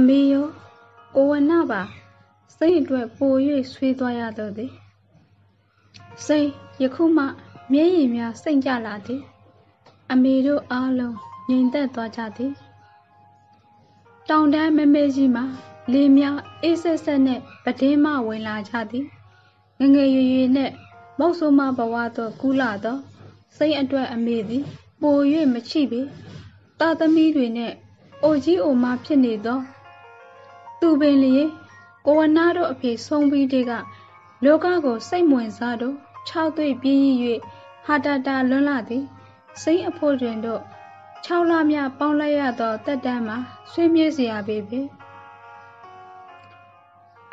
အမေရောကိုဝနပါစိတ်အတွက်ပို၍ဆွေးသွားရတော့သည်စိတ်ယခုမှမျက်ရည်များစိမ့်ကြလာသည် အမေတို့အားလုံးငြိမ်သက်သွားကြသည်တောင်တန်းမမဲကြီးမှာလေများအေးဆက်ဆက်နဲ့ပတင်းမဝင်လာကြသည်ငငယ်ရွရွနဲ့မုတ်ဆိုးမဘဝတော့ကူးလာတော့စိတ်အတွက်အမေသည်ပို၍မချိပေတာသမီတွေနဲ့အိုကြီးအိုမဖြစ်နေသော သူပင်လျေကိုဝနာတို့အဖေဆုံးပြီးတဲ့ကလောကကိုစိတ်ဝင်စားတော့၆သွေ့ပြင်း၍ဟာတာတာလွန်းလာသည်စိမ့်အဖို့တွင်တော့၆လမြပေါင်းလိုက်ရသောတက်တန်းမှာဆွေးမြေ့စရာပေပဲ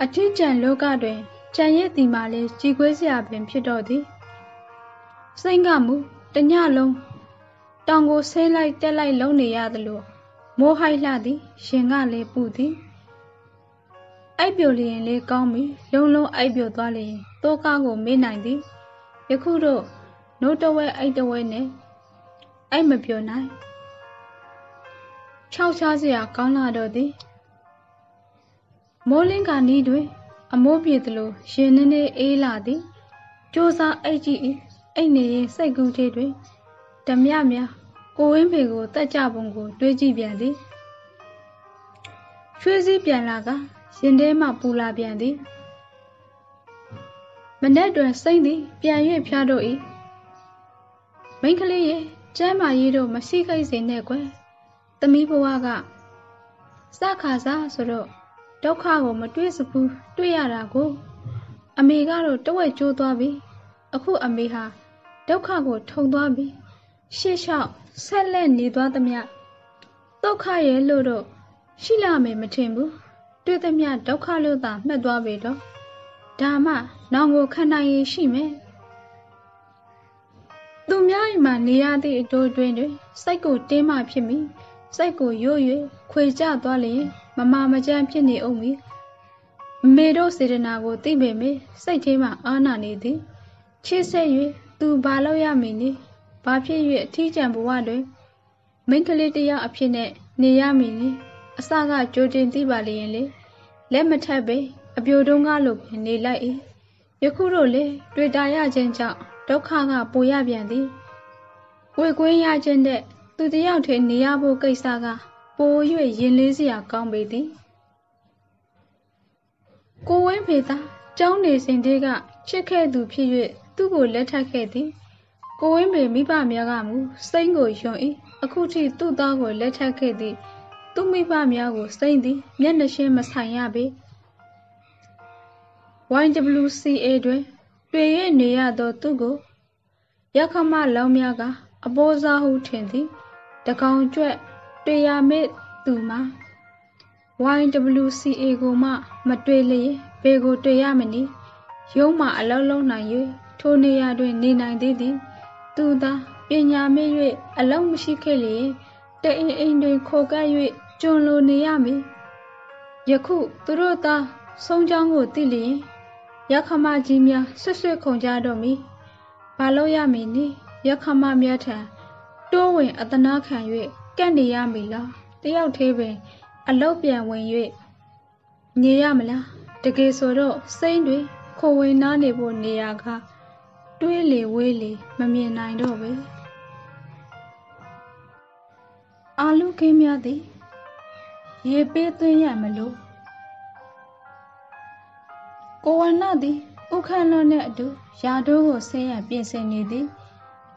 အထစ်ကျန်လောကတွင်ကြံရဲ့တီမှာလဲကြည်ခွေးစရာပင်ဖြစ်တော့သည်စိမ့်ကမူတညလုံးတောင်ကိုဆဲလိုက်တက်လိုက်လုံးနေရသလိုမိုးဟိုက်လှသည် ရှင်ကလည်းပူသည် အိုက်ပြိုလျင်လေးကောင်းပြီလုံးလုံးအိုက်ပြိုသွားလျင်တိုးကားကိုမေးနိုင်သည်ယခုတော့နိုးတဝဲအိုက်တဝဲနဲ့အိုက်မပြိုနိုင်ခြောက်ချစရာကောင်းလာတော့သည်မိုးလင်းကနီးတွင် အမိုးပြေသလိုရင်နှင်းနှင်းအေးလာသည်စူးစားအိတ်ကြည့်၏အိတ်နေရင်စိတ်ကူးသေးတွင်ဓမြမြကိုဝင်းဖေကိုတက်ကြပုံကို တွေးကြည့်ပြန်သည်ရွှေစည်းပြန်လာက ရင်ထဲမှပူလာပြန်သည်မနဲ့တွင်စိမ့်သည်ပြန်၍ဖျားတော့၏မိန်းကလေးရဲ့ကျမ်းမာရေးတို့မရှိခိတ်စေနဲ့ကွယ်သမီးဘဝကစခါစားဆိုတော့ဒုက္ခကိုမတွေ့စဘူးတွေ့ရတာကို အမေကတော့တဝက်ကျိုးသွားပြီအခုအမေဟာဒုက္ခကိုထုံသွားပြီရှေ့လျှောက်ဆက်လက်နေသွားသမျှဒုက္ခရဲ့လို့တော့ရှိလာမယ်မထင်ဘူး တွေ့သမျှဒုက္ခလို့သာမှတ်သွားပေတော့ဒါမှနောင်ကိုခံနိုင်ရရှိမယ်သူများအိမ်မှာနေရသည့်အတိုးတွင်တွင်စိတ်ကိုတင်းမှဖြစ်မိစိတ်ကိုရို့၍ခွေကျသွားလျင်မမာမကြမ်းဖြစ်နေအောင်မီမေတို့စေတနာကိုသိပေမေစိတ်ထဲမှအာနာနေသည်ချစ်ဆက်၍သူဘာလို့ရမည်နည်းဘာဖြစ်၍အထီးကျန်ဘဝတွင်မိန်းကလေးတယောက်အဖြစ်နဲ့နေရမည်နည်း အစကကြိုတင်သိပါလျင်လေလက်မထက်ပဲအပြိုတုံးကားလိုပဲနေလိုက်၏ယခုတော့လေတွေ့တာရခြင်းကြောင့်ဒုက္ခကပိုရပြန်သည်ဝေကွင်းရခြင်းတဲ့သူတယောက်ထဲနေရဖို့ကိစ္စကပို၍ရင်လေးစရာကောင်းပေသည်ကိုဝင်းဖေသားကျောင်းနေစဉ်တည်းကချစ်ခဲ့သူဖြစ်၍သူ့ကိုလက်ထပ်ခဲ့သည်ကိုဝင်းပေမိဘများကမူစိတ်ကိုယွန်၏အခုထိသူ့သားကိုလက်ထပ်ခဲ့သည် သူ့မိဘများကိုစိတ်သည်မျက်နှာရှင်းမဆိုင်ရပေ YWCA တွင် တွေ့ရနေရသောသူကိုရခမလောင်းများကအပိုးစားဟုထင်သည်တကောင်ကျွဲ့တွေ့ရမေ့သူမှာ YWCA ကိုမှ မတွေ့လျင်ဘေကိုတွေ့ရမနည်းရုံးမှအလုံးလုံးနိုင်၍ထိုနေရာတွင်နေနိုင်သေးသည် သူသာပညာမေ့၍အလုံးမရှိခဲ့လျင်တအိမ်အိမ်တွင်ခိုကပ်၍ ကျွန်လိုနေရမည်ယခုသူတို့သာဆုံးချောင်းကိုသိလျင်ရခမကြီးများဆွတ်ဆွတ်ခုန်ကြတော့မည်ဘာလို့ရမည်နည်းရခမများထံတိုးဝင်အတနာခံ၍ကန့်နေရမည်လားတယောက်သေးပင် အလုတ်ပြန်ဝင်၍နေရမလားတကယ်ဆိုတော့စိမ့်တွေခိုဝင်နားနေဖို့နေရာကတွေးလေဝေးလေမမြင်နိုင်တော့ပဲအာလူကင်းများသည် ရေပေးသွင်းရမလို့ကိုဝနသည်ဥခန့်လွန်နှင့်အတူယာတိုးကိုဆင်းရပြင်ဆင်နေသည်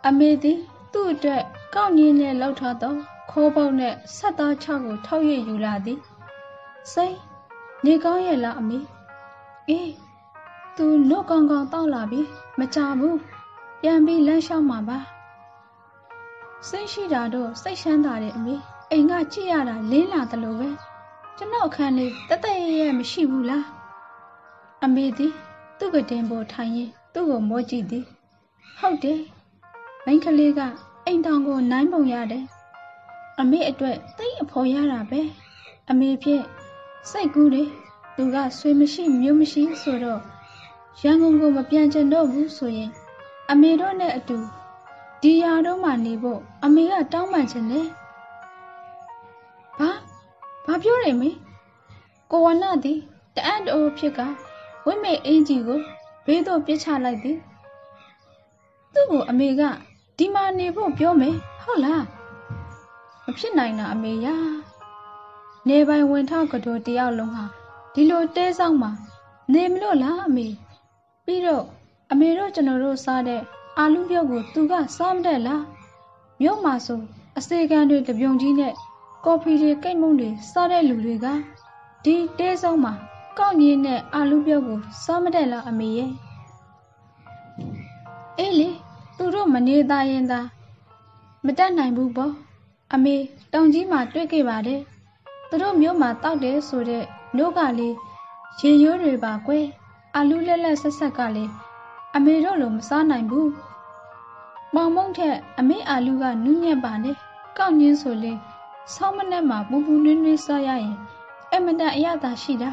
အမေသည်သူ့အတွက်ကောက်ညင်းနဲ့လောက်ထားသောခိုးပုတ်နဲ့ဆက်သားချောက်ကိုထောက်ရယူလာသည်စိတ်နေကောင်းရဲ့လားအမေအေးသူနှုတ်ကောင်းကောင်းတောက်လာပြီမကြဘူးပြန်ပြီးလမ်းလျှောက်မှာပါစိတ်ရှိတာတော့စိတ်ရှမ်းသာတယ်အမေ အိမ်ကကြည့်ရတာလင်းလာသလိုပဲကျွန်တော်အခန်းလေးတသက်ရရမရှိဘူးလားအမေသည်သူ့ကတင်ပေါ်ထိုင်ရင်သူ့ကိုမောကြည့်သည်ဟုတ်တယ်မိန်းကလေးကအိမ်တောင်ကိုနိုင်ပုံရတယ်အမေအတွက်တိတ်အဖော်ရတာပဲအမေဖြင့်စိတ်ကူးတယ်သူကဆွေမရှိမျိုးမရှိဆိုတော့ရန်ကုန်ကိုမပြန်ချင်တော့ဘူးဆိုရင် အမေတို့နဲ့အတူဒီယာတော့မှနေဖို့အမေကတောင်းပန်ချင်တယ်ဘာဘာ ပြောရမလဲကိုဝနသည်တအံ့တအိုးဖြစ်ကဝိမေအင်ကြီးကိုဘေးသို့ပစ်ချလိုက်သည်သူ့ကိုအမေကဒီမှာနေဖို့ပြောမယ်ဟုတ်လားမဖြစ်နိုင်တာအမေယာနေပိုင်ဝင်ထောက်ကတော်တယောက်လုံးဟာဒီလိုတဲဆောင်မှာနေမလို့လားအမေပြီးတော့အမေတို့ကျွန်တော်တို့စားတဲ့အာလူပြုတ်ကိုသူကစားမတဲ့လားမြို့မှာဆိုအစေခံတွေတပြုံကြီးနဲ့ ကော်ဖီတွေကိတ်မုံတွေစားတဲ့လူတွေကဒီတဲဆောင်မှာကောက်ညင်းနဲ့အာလူပြုတ်ကိုစားမတဲ့လားအမေရဲ့အေးလေသူတို့မနေသားရင်သာမတက်နိုင်ဘူးပေါ့အမေတောင်ကြီးမှာတွေ့ခဲ့ပါတယ်သူတို့မြို့မှာတောက်တယ်ဆိုတဲ့မြို့ကလေးရေရိုးတွေပါကွယ်အာလူလက်လက်ဆက်ဆက်ကလည်းအမေတို့လိုမစားနိုင်ဘူးမောင်မုံထက်အမေအာလူကနူးညံ့ပါနဲ့ကောက်ညင်းဆိုလေ ဆောင်းမနဲ့မှာပူပူနွေးနွေးစားရရင်အမတန်အရသာရှိတာ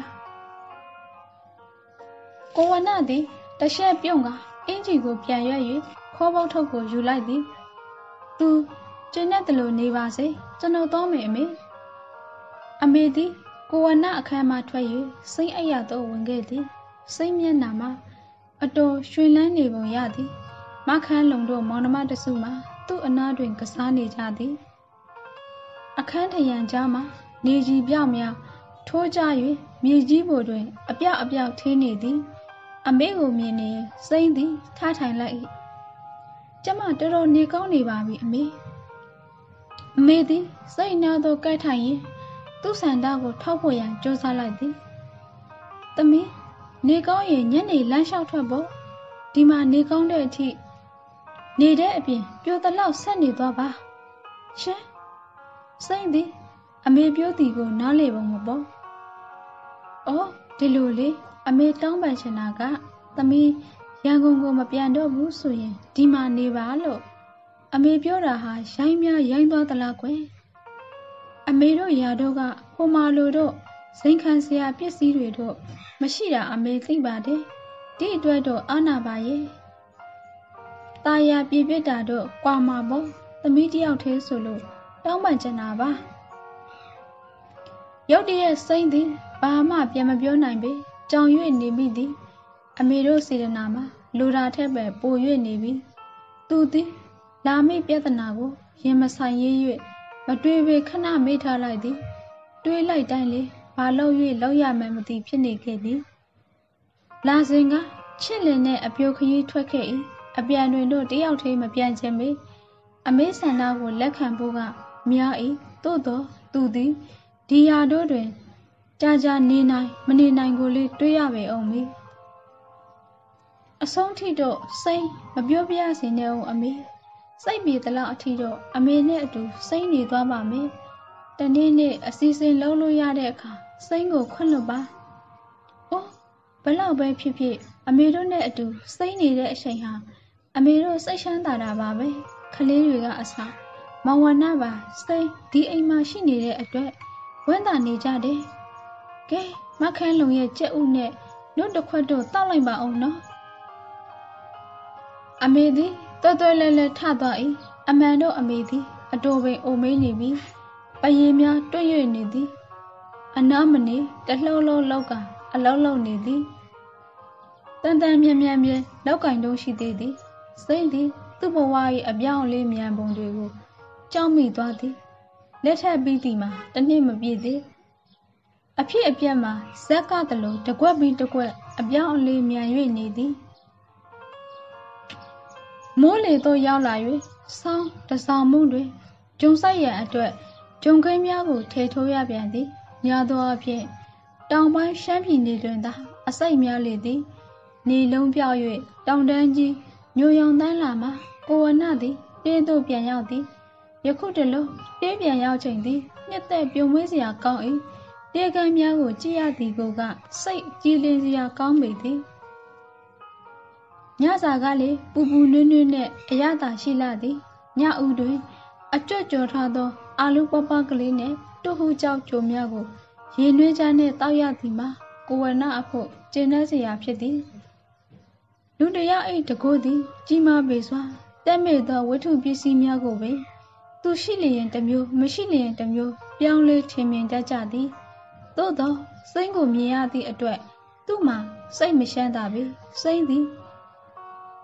ကိုဝနသည်တရှက်ပြုံးကအင်ကြီးကိုပြန်ရွက်၍ခေါ်ပေါက်ထုတ်ကိုယူလိုက်သည်သူကျင်းတဲ့လိုနေပါစေကျွန်တော်တော့မယ်အမေအမေသည်ကိုဝနအခန်းမှထွက်၍စိတ်အယသို့ဝင်ခဲ့သည်စိတ်မျက်နှာမှာအတော်ရွှင်လန်းနေပုံရသည်မခန်းလုံတို့မောင်နှမတစုမှသူ့အနားတွင်ကစားနေကြသည် အခန်းထရန်ကြားမှာနေကြီးပြောက်များထိုးကြ၍မြေကြီးပေါ်တွင် အပြောက်အပြောက်ထင်းနေသည် အမေကိုမြင်နေစိမ့်သည်ထားထိုင်လိုက်၏ကျမတော်တော်နေကောင်းနေပါပြီအမေအမေသည်စိတ်နာသောကြိုက်ထိုင်ရင်သူ့ဆန္ဒကိုထောက်ဖို့ရန်ကြိုးစားလိုက်သည်။သမီးနေကောင်းရင်ညနေလမ်းလျှောက်ထွက်ဖို့ဒီမှာနေကောင်းတဲ့အထိနေတဲ့အပြင်ပြိုတလောက်ဆက်နေသွားပါ။ရှင် စိမ့်သည်အမေပြောသည်ကိုနားလေပုံမပေါ့။အော်ဒီလိုလေအမေတောင်းပန်ချင်တာကသမီးရန်ကုန်ကိုမပြန်တော့ဘူးဆိုရင်ဒီမှာနေပါလို့အမေပြောတာဟာရိုင်းများရိုင်းသွားသလားကွယ်။အမေတို့ယာတို့ကဟိုမာလိုတို့ဇိမ်ခံစရာပစ္စည်းတွေတို့မရှိတာအမေသိပါတယ်ဒီအတွက်တော့အာနာပါရဲ့ตาယာပြပြတာတို့ကွာမှာပေါ့သမီးတယောက်သေးဆိုလို့ တောင်းပန်ချင်တာပါရုတ်တရက်စိမ့်သည်ဘာမှပြန်မပြောနိုင်ပေကြောင်၍နေမိသည်အမေတို့စေတနာမှာလူတာထက်ပဲပို၍နေပြီသူသည်လာမိပြဿနာကိုရင်မဆိုင်ရေး၍မတွေးပေခဏမေ့ထားလိုက်သည်တွေးလိုက်တိုင်းလေဘာလို့၍လောက်ရမှန်းမသိဖြစ်နေခဲ့သည်လာစဉ်ကချစ်လင်နဲ့အပြိုခရီးထွက်ခဲ့၏အပြန်တွင်တို့တယောက်တည်းမပြန်ချင်ပေအမေဆန္ဒကိုလက်ခံဖို့က များ၏သို့သောသူသည်ဒီယာတို့တွင်ကြာကြာနေနိုင်မနေနိုင်ကိုလေးတွေးရပေအောင်မေအဆုံးထိတော့စိတ်မပြောပြရစေနဲ့အောင်အမေစိတ်ပြေသလောက်အထိတော့အမေနဲ့အတူစိတ်နေသွားပါမယ်။တနေ့နေ့အစီအစဉ်လုံးလို့ရတဲ့အခါစိတ်ကိုခွင့်လွတ်ပါ။အိုးဘလောက်ပဲဖြစ်ဖြစ်အမေတို့နဲ့အတူစိတ်နေတဲ့အချိန်ဟာအမေတို့စိတ်ချမ်းသာတာပါပဲ။ကလေးတွေကအစား မဝနာပါစိတ်ဒီအိမ်မှာရှိနေတဲ့အတွက်ဝမ်းသာနေကြတယ်ကဲမခန်းလုံရဲ့ကြက်ဥနဲ့နှုတ်တစ်ခွက်တော့တောက်လိုက်ပါအောင်နော်အမေသည်တော်တော်လဲလဲထသွား၏အမှန်တော့အမေသည်အတော်ပင်အုံမေးနေပြီပရင်များတွန့်၍နေသည်အနာမနေတလှုပ်လှုပ်လောက်ကအလုံးလုံးနေသည်တန်တန်မြန်မြန်မြန်လောက်ကင်တုံးရှိသေးသည်စိတ်သည်သူ့ဘဝ၏အပြောင်းအလဲမြန်ပုံတွေကို ကြောက်မိသွားသည်လက်ထပ်ပြီးသည်မှာတနည်းမပြည့်သေးအဖြစ်အပျက်မှာဇက်ကတလို့တကွက်ပြီးတကွက်အပြောင်းအလေးမြန်၍နေသည်မိုးလေသို့ရောက်လာ၍ဆောင်းတဆောင်မှုတွင်ဂျုံဆိုင်ရန်အတွက်ဂျုံခင်းများကိုထေထိုးရပြန်သည်ညာသောအဖြစ်တောင်ပိုင်းရှမ်းပြည်နယ်တွင်သာအစိတ်များလေသည်နေလုံးပြောက်၍တောင်တန်းကြီးညိုရောင်တန်းလာမှကိုဝနသည်တေးသို့ပြန်ရောက်သည် ယခုတလုံးတေးပြန်ရောက်ချိန်သည်နှစ်သက်ပြုံမွေးစရာကောင်း၏တေးကမ်းများကိုကြည့်ရသည်ကိုကစိတ်ကြည်လင်စရာကောင်းပေသည်ညစာကလည်းပူပူနွေးနွေးနဲ့အရသာရှိလာသည်ညဦးတွင် အကြွကြော်ထားသောအာလူပပကလေးနဲ့တူဟူကြောက်ကြိုများကိုရေနွေးချနဲ့တောက်ရသည်မှာကိုဝနာအဖို့ကျင်းနှဲစရာဖြစ်သည်လူတယောက်အိတ်တကိုးသည် ကြီးမားပေစွာတက်မဲ့သောဝတ္ထုပစ္စည်းများကိုပင် သူရှိလျင်တစ်မျိုးမရှိလျင်တစ်မျိုးပြောင်းလဲထင်မြင်တတ်ကြသည်သို့သောစိမ့်ကိုမြင်ရသည့်အတွက်သူ့မှာစိတ်မရှမ်းသာပြီစိမ့်သည်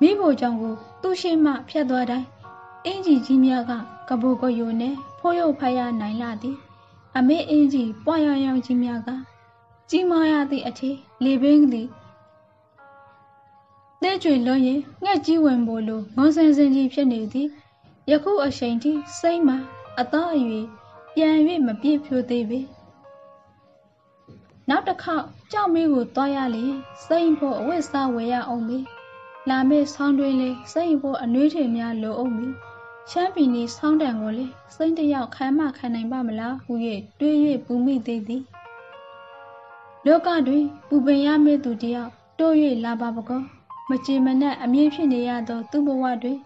မိဖို့ကြောင့်ကိုသူ့ရှိမှဖြတ်သွားတိုင်းအင်ကြီးကြီးများကကဘိုကယိုနဲ့ဖိုးရုပ်ဖရနိုင်လာသည် အမေအင်ကြီးပွားရောင်ရောင်ကြီးများကကြီးမားရသည့်အထည်လေပင်သည်တဲ့ကျွေလွန်ရင်ငှက်ကြီးဝင်ဖို့လိုငုံစင်စင်ကြီးဖြစ်နေသည် ယခုအချိန်ထိစိမ့်မှာအသားအရွယ်ပြန်၍မပြည့်ဖြိုးသေးပေနောက်တစ်ခေါက်ကြောက်မင်းကိုတွားရလျင်စိမ့်ဖို့အဝတ်စားဝယ်ရအောင်ပြီလာမယ့်ဆောင်းတွင်းလေးစိမ့်ဖို့အနှွေးထည်များလိုအောင်ပြီရှမ်းပြည်နယ်ဆောင်းတန်ကိုလေစိမ့်တယောက်ခံမခံနိုင်ပါမလားဟု၍တွေး၍ပူမိသေးသည်လောကတွင်ပူပင်ရမည့်သူတယောက်တိုး၍လာပါပကောမကြည်မနက်အမြင့်ဖြစ်နေရသော သူ့ဘဝတွင်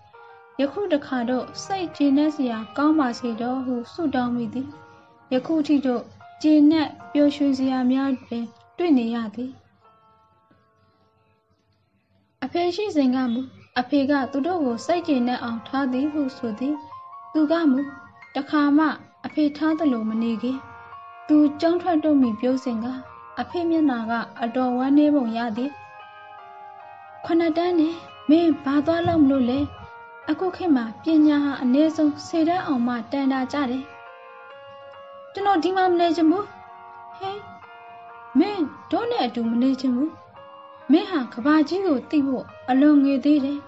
ယခုတခါတော့စိတ်ကျေနပ်စရာကောင်းပါစေတော့ဟုဆုတောင်းမိသည်ယခုထိတော့ကျေနပ်ပျော်ရွှင်စရာများပင်တွေ့နေရသည်အဖေရှိစဉ်ကမူအဖေကသူတို့ကိုစိတ်ကျေနပ်အောင်ထားသည်ဟုဆိုသည်သူကမူတခါမှအဖေထားသလိုမနေခင်သူကြောင်းထွက်တော့မိပြောစဉ်ကအဖေမျက်နာကအတော်ဝမ်းနည်းပုံရသည်ခဏတန်းနဲ့မင်းဘာသွားလို့မလို့လဲ အခုခေတ်မှာပညာဟာအနည်းဆုံးစေတန်းအောင်မှတန်တာကြတယ်ကျွန်တော်ဒီမှာမနေချင်ဘူးဟဲမင်းတို့နဲ့အတူမနေချင်ဘူးမင်းဟာကဘာကြီးကိုတိဖို့အလွန်ငယ်သေးတယ်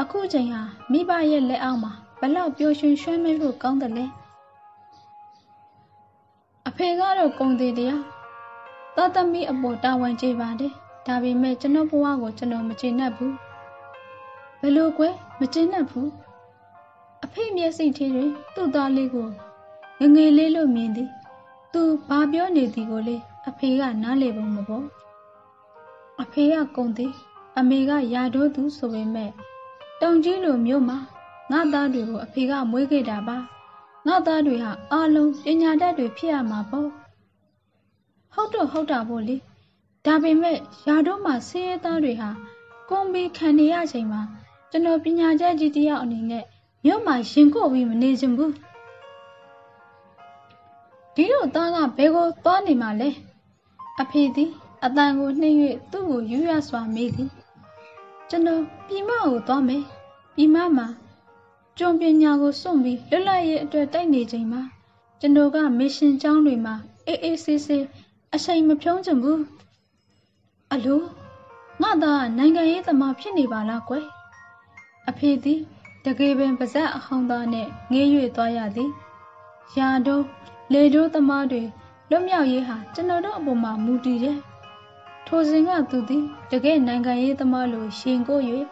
အခုချိန်ဟာမိဘရဲ့လက်အောက်မှာဘလောက်ပျော်ရွှင်ရွှဲမဲလို့ကောင်းတယ်လဲအဖေကတော့ကုံသေးတရားသားသမီးအပေါ်တာဝန်ကျေပါတယ်ဒါပေမဲ့ကျွန်တော်ဘဝကိုကျွန်တော်မကျေနပ်ဘူး ဘယ်လိုကွယ်မကျေနပ်ဘူးအဖေမျက်စိထဲတွင်သူ့သားလေးကိုငငယ်လေးလို့မြင်သည်သူဘာပြောနေသည်ကိုလေအဖေကနားလေပုံမပေါ်အဖေကကုံသည်အမေကယာတိုးသူဆိုပေမဲ့တောင်ကြီးလိုမြို့မှာငါသားတွေကိုအဖေကမွေးခဲ့တာပါငါသားတွေဟာအလုံးပညာတတ်တွေဖြစ်ရမှာပေါ့ဟုတ်တော့ဟုတ်တာပေါ့လေဒါပေမဲ့ယာတိုးမှာဆင်းရဲသားတွေဟာကွန်ဘီခံနေရချိန်မှာ ကျွန်တော်ပညာကျကြီးတယောက်အနေနဲ့မြို့မှာရင်ကိုပြီးမနေချင်ဘူးဒီလိုသားကဘယ်ကိုသွားနေမှလဲအဖေသည်အတန်ကိုနှိမ့်၍သူ့ကိုယူရစွာမေးသည်ကျွန်တော်ပြည်မကိုသွားမယ်ပြည်မမှာကျွံပညာကိုစွန့်ပြီးလွတ်လပ်ရေးအတွက်တိုက်နေချိန်မှာကျွန်တော်ကမစ်ရှင်ကျောင်းတွေမှာအေးအေးဆေးဆေးအချိန်မဖြုံးချင်ဘူးအလိုငါသားနိုင်ငံရေးသမားဖြစ်နေပါလားကွယ် အဖေသည်တကယ်ပင်ပါဇက်အဟောင်းသားနဲ့ငေး၍သွားရသည်ရာတုံးလေတိုးသမားတွေလွတ်မြောက်ရေးဟာကျွန်တော်တို့အပေါ်မှာမူတည်တယ်ထိုစဉ်ကသူသည်တကယ်နိုင်ငံရေးသမားလိုရှင်ကို၍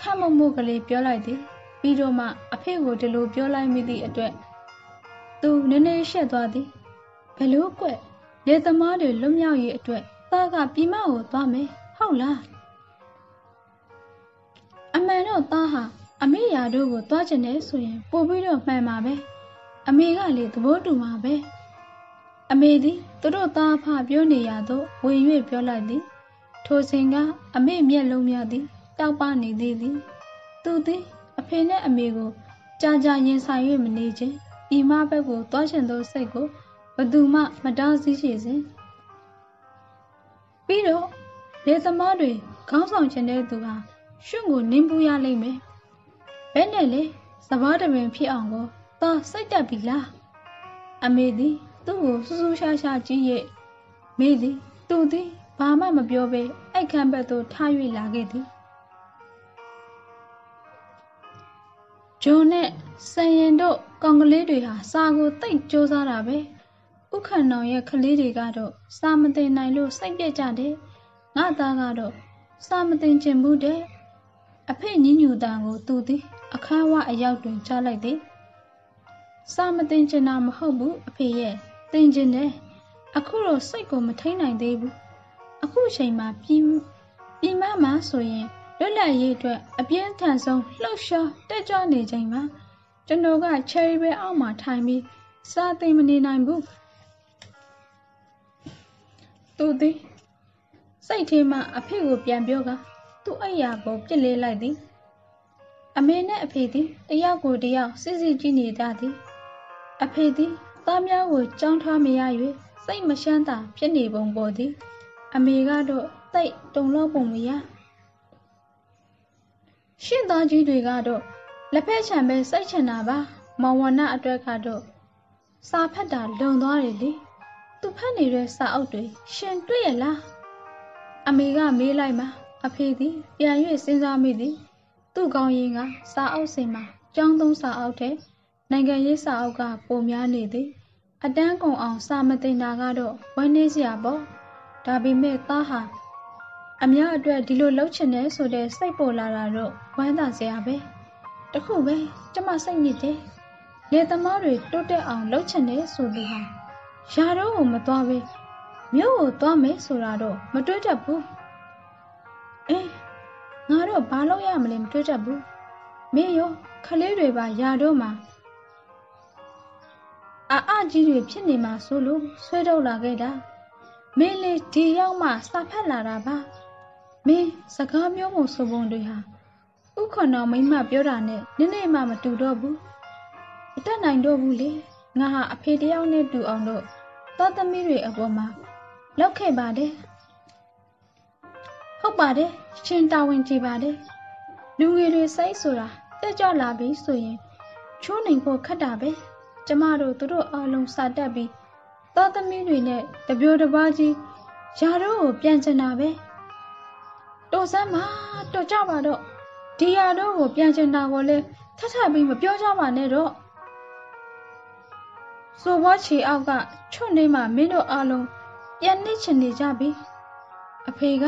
ခတ်မမှုကလေးပြောလိုက်သည်ပြီးတော့မှအဖေကိုဒီလိုပြောလိုက်မိသည့်အတွက်သူနည်းနည်းရှက်သွားသည်ဘလို့ကွလေသမားတွေလွတ်မြောက်ရေးအတွက်သားကပြည်မကိုသွားမယ်ဟုတ်လားအ မှန်တော့သားဟာအမေရာတို့ကိုသွားချင်တယ်ဆိုရင်ပို့ပြီးတော့မှန်ပါပဲအမေကလေသဘောတူမှာပဲအမေသည်သူတို့သားဖပြောနေရသောဝင်၍ပြောလိုက်သည်ထိုစဉ်ကအမေမျက်လုံးများသည်တောက်ပနေသေးသည်သူသည်အဖေနှင့်အမေကိုကြာကြာရင်ဆိုင်၍မနေခြင်းဤမဘက်ကိုသွားချင်သောစိတ်ကိုဘသူမှမတားဆီးရှိစဉ်ပြီးတော့လေသမားတွေခေါင်းဆောင်ခြင်းတဲ့သူဟာ ရှုံကိုနင်းပူရလိမ့်မယ်ဘယ်နဲ့လဲစဘာတပင်ဖြစ်အောင်ကိုသာစိတ်တက်ပြီလားအမေသည်သူ့ကိုစူးစူးရှားရှားကြည့်ရဲ့မေသည်သူသည်ဘာမှမပြောဘဲအိုက်ခမ်းဘက်သို့ထား၍လာခဲ့သည်ဂျွန်နဲ့ဆန်ရင်တို့ကောင်ကလေးတွေဟာစာကိုတိတ်ကြိုးစားတာပဲဥခန္နောင်ရဲ့ကလေးတွေကတော့စာမသိနိုင်လို့စိတ်ပြက်ကြတယ်ငါသားကတော့စာမသိချင်ဘူးတဲ့ အဖေညညူတန်ကိုသူသည်အခန်းဝအရောက်တွင်ချလိုက်သည်စာမသိချင်တာမဟုတ်ဘူးအဖေရဲ့သိချင်တယ်အခုတော့စိတ်ကိုမထိန်နိုင်သေးဘူးအခုချိန်မှာပြီးပြီးမှမှဆိုရင်လွတ်လပ်ရေးအတွက်အပြင်းထန်ဆုံးလှုပ်ရှားတက်ကြွနေချိန်မှာကျွန်တော်ကချယ်ရီပဲအောက်မှာထိုင်ပြီးစာသိမနေနိုင်ဘူးသူသည်စိတ်ထဲမှာအဖေကိုပြန်ပြောက သူ့အိယာကိုပြစ်လေးလိုက်သည်အမေနဲ့အဖေသည်တယောက်ကိုတယောက်စစ်စစ်ကြည့်နေကြသည်အဖေသည်သားများကိုကြောင်းထားမရ၍စစိတ်မရှမ်းသာဖြစ်နေပုံပေါ်သည် အမေကတော့တိတ်တုံလို့ပုံမရရှင့်သားကြီးတွေကတော့လက်ဖက်ချံပဲစိတ်ချင်တာပါမောင်ဝနအတွက်ကတော့စာဖတ်တာလွန်သွားတယ်လေသူဖတ်နေတဲ့စာအုပ်တွေရှင်တွေ့ရလားအမေကမေးလိုက်မှာ အဖေသည်ပြန်၍စဉ်းစားမိသည်သူ့ကောင်းရင်ကစာအုပ်စင်မှာကျောင်းသုံးစာအုပ်တဲ့နိုင်ငံရေးစာအုပ်ကပုံများနေသည်အတန်းကုန်အောင်စာမသိတာကတော့ဝမ်းနည်းစရာပေါ့ဒါပေမဲ့သားဟာအများအတွက်ဒီလိုလှုပ်ချင်တယ်ဆိုတဲ့စိတ်ပေါ်လာတာတော့ဝမ်းသာစရာပဲတခုပဲကျမစိတ်ညစ်တယ်လေသမားတွေတိုးတက်အောင်လှုပ်ချင်တယ်ဆိုသူဟာယာတော့ကိုမသွားပဲမြို့ကိုသွားမယ်ဆိုတာတော့မတွေးတတ်ဘူး အေးငါတော့ဘာလုပ်ရမလဲမတွေးတတ်ဘူးမင်းရောခလေးတွေပါယာတော့မှာအာအကြီးတွေဖြစ်နေမှာဆိုလို့ဆွဲထုတ်လာခဲ့တာမင်းလေးဒီရောက်မှစာဖတ်လာတာပါမင်းစကားမျိုးမို့ဆိုပုံတွေဟာဥက္ခဏမိမပြောတာနဲ့နည်းနည်းမှမတူတော့ဘူးမတက်နိုင်တော့ဘူးလေငါဟာအဖေတယောက်နဲ့တူအောင်တော့သားသမီးတွေအပေါ်မှာလောက်ခဲ့ပါတယ် ဟုတ်ပါတယ်ရှင်တာဝန်ကြည့်ပါတယ်လူငယ်တွေစိတ်ဆိုတာတက်ကြွလာပြီဆိုရင်ချိုးနိုင်ဖို့ခက်တာပဲကျမတို့သူတို့အားလုံးစာတက်ပြီးသားသမီးတွေနဲ့တပြိုတပါးကြီးယာတို့ကိုပြန်ချင်တာပဲတော်စမ်းမတော်ကြပါတော့ဒီယာတို့ကိုပြန်ချင်တာကိုလည်းထထပြီးမပြောကြပါနဲ့တော့ဆိုဘွားချီအောက်ကချွတ်နေမှမင်းတို့အားလုံးပြန်နှိမ့်ချင်နေကြပြီအဖေက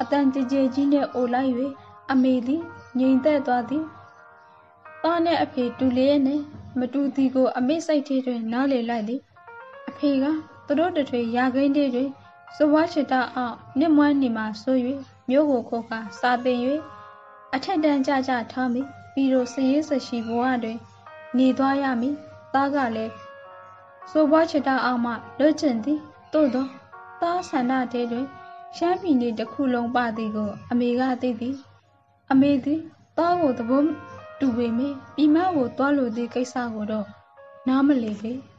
အတန်ကြည်ကြည်ကြီးနဲ့အိုလိုက်၍အမေသည်ငြိမ်သက်သွားသည်သားနဲ့အဖေတူလျက်နဲ့မတူသည်ကို အမေစိတ်ထဲတွင် နားလေလိုက်သည်အဖေကသူတို့တထွေရာခိန်းလေးတွေစဝါချစ်တာအောင်နစ်မွမ်းနေမှဆို၍မြို့ကိုခိုးကစာသင်၍အထက်တန်းကြကြထားမိပြီးတော့စရေးစရှိဘဝတွင်နေသွားရမည်သားကလည်းဆိုဘွားချစ်တာအောင်မှလွတ်ကျင်သည်သို့သောသားဆန္ဒတဲတွင် ရှမ်းပြည်နယ်တစ်ခုလုံးပါသည်ကို အမေကသိသည်အမေသည်သားကိုသဘောတူပေမယ့်ပြည်မကိုတွားလို့သည့်ကိစ္စကိုတော့နားမလည်ပေ။